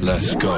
Let's go.